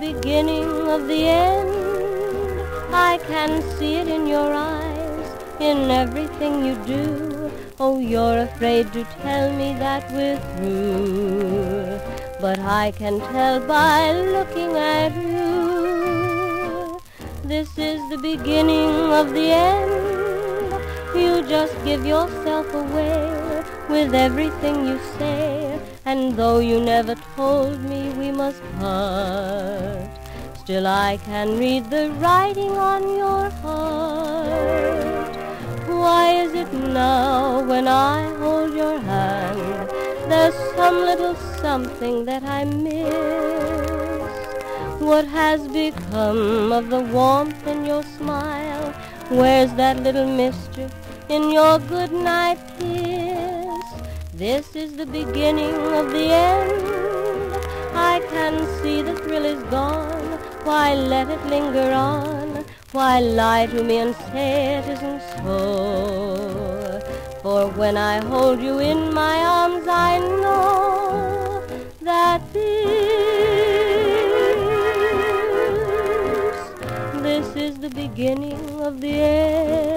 beginning of the end. I can see it in your eyes, in everything you do. Oh, you're afraid to tell me that we're through. But I can tell by looking at you. This is the beginning of the end. You just give yourself away with everything you say. And though you never told me we must part, still I can read the writing on your heart. Why is it now when I hold your hand, there's some little something that I miss? What has become of the warmth in your smile? Where's that little mischief in your good night kiss? This is the beginning of the end. I can see the thrill is gone. Why let it linger on? Why lie to me and say it isn't so? For when I hold you in my arms, beginning of the end.